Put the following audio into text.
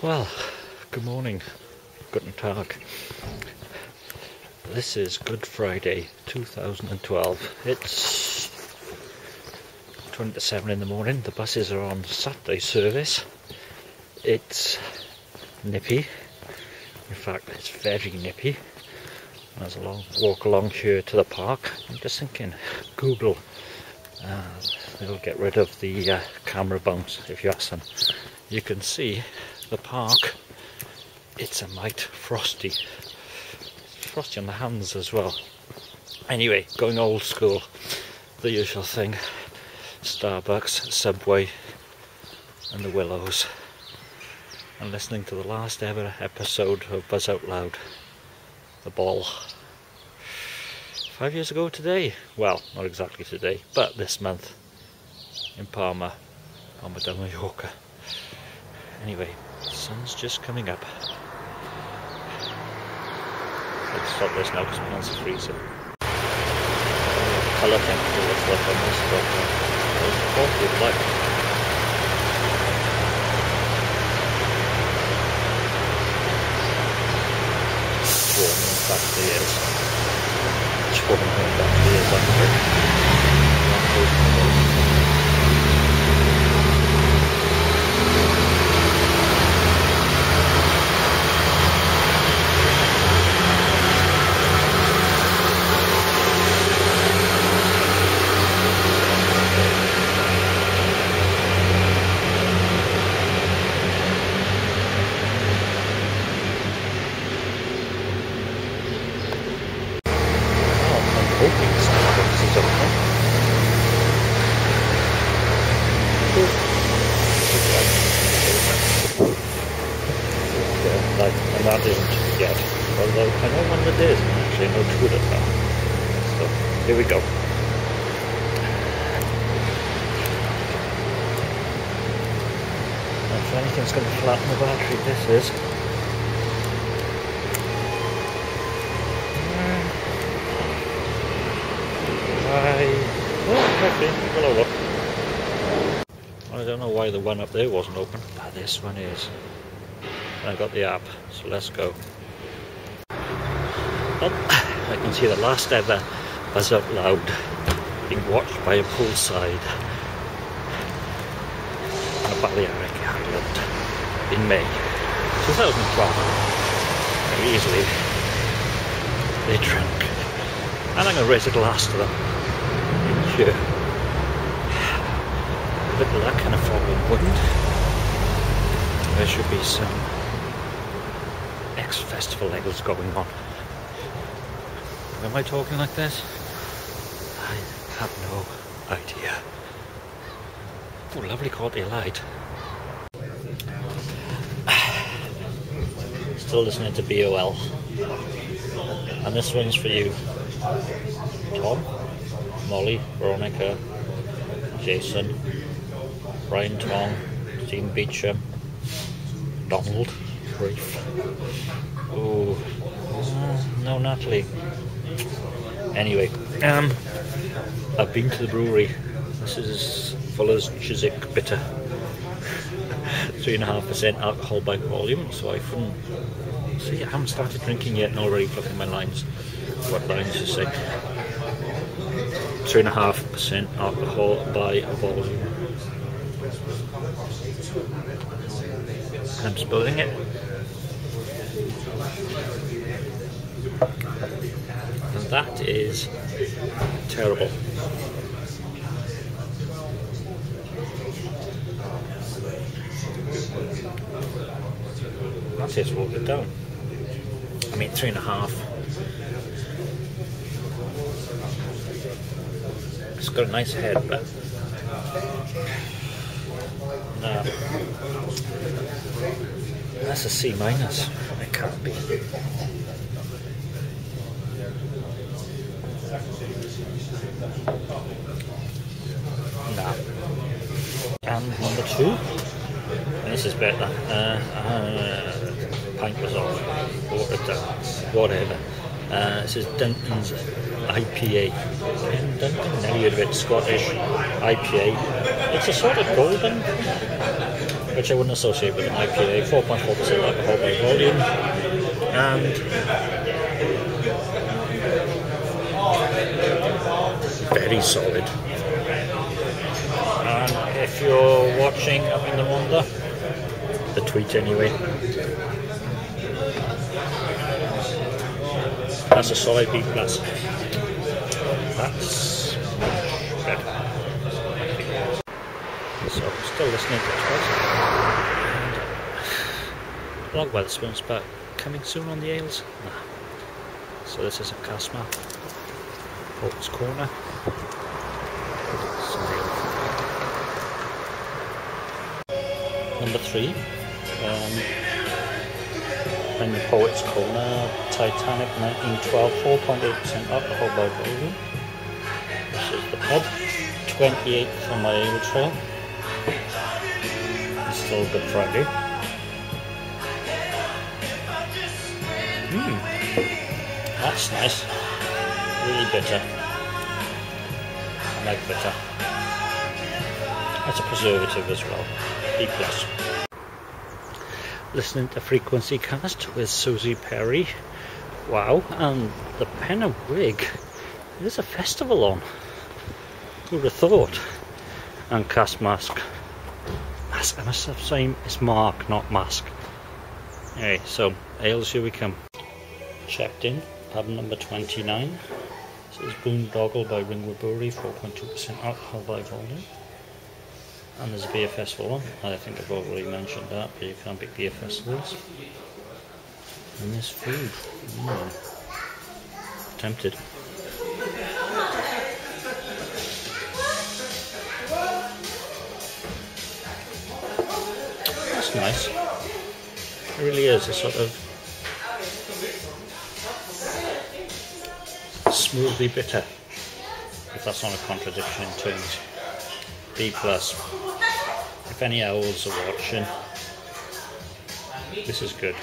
Well, good morning, guten Tag. This is Good Friday 2012. It's 20 to 7 in the morning. The buses are on Saturday service. It's nippy. In fact, it's very nippy. As I long, walk along here to the park, I'm just thinking, Google. Uh, they'll get rid of the uh, camera bounce if you ask them. You can see the park, it's a mite frosty. frosty on the hands as well. Anyway, going old school, the usual thing. Starbucks, Subway, and the Willows. And listening to the last ever episode of Buzz Out Loud. The Ball. Five years ago today. Well, not exactly today, but this month in Palma, Palma de Mallorca. Anyway, sun's just coming up. Let's stop this now because my hands are freezing. Colour temperature looks like on this, but uh, it's awfully black. Warm in it is. It's warm in it is, I think. that isn't yet. Although I know when it is, and actually no two at that. So here we go. If anything's going to flatten the battery, this is. Hmm. I, oh, I don't know why the one up there wasn't open, but this one is. I got the app, so let's go. I can see the last ever Buzz Out Loud being watched by a poolside on a Balearic island in May 2012. Very easily they drank. And I'm going to raise a glass to them. Here. A bit of luck and a falling wind. There should be some next festival is going on. Am I talking like this? I have no idea. Oh, lovely quality of light. Still listening to BOL. And this one's for you. Tom, Molly, Veronica, Jason, Brian Tong, Dean Beecham, Donald. Oh, uh, no, Natalie. Anyway, um, I've been to the brewery. This is Fuller's Chiswick Bitter. Three and a half percent alcohol by volume, so I couldn't see. I haven't started drinking yet, and already fluffing my lines. What lines to say? Three and a half percent alcohol by volume. I'm spilling it. And that is terrible. That is watered down. I mean, three and a half. It's got a nice head, but no. That's a C minus. It can't be. No. And number two. And this is better. Uh, uh, pint down. Whatever. Uh, this is Dunton's IPA. Never heard of it. Scottish IPA. It's a sort of golden which I wouldn't associate with an IPA. 4.4% alcohol by volume, and very solid. And if you're watching up in the wonder, the tweet anyway. That's a solid B plus. That's good. So still listening to it. And a lot of Wetherspoons, but coming soon on the ales. Nah. So this is a Cask Marque. Poets Corner. Number three. Um, in the Poets Corner, Titanic 1912, 4.8% alcohol by volume. This is the pub. 28th on my ale trail. It's still Good Friday. Mmm, that's nice. Really bitter. I like bitter. A preservative as well. B plus listening to Frequency Cast with Suzi Perry. Wow, and the Pen and Wig. There's a festival on. Who would have thought? And Cast Mask. Mask, I must have saying it's Mark, not Mask. Anyway, so, ales, here we come. Checked in, pub number 29. Is Boondoggle by Ringwood Brewery, 4.2% alcohol by volume. And there's a beer festival. I think I've already mentioned that, but you can't beat beer festivals. And this food. Mm. Tempted. That's nice. It really is a sort of smoothly bitter, if that's not a contradiction in terms. B plus. If any owls are watching, this is good.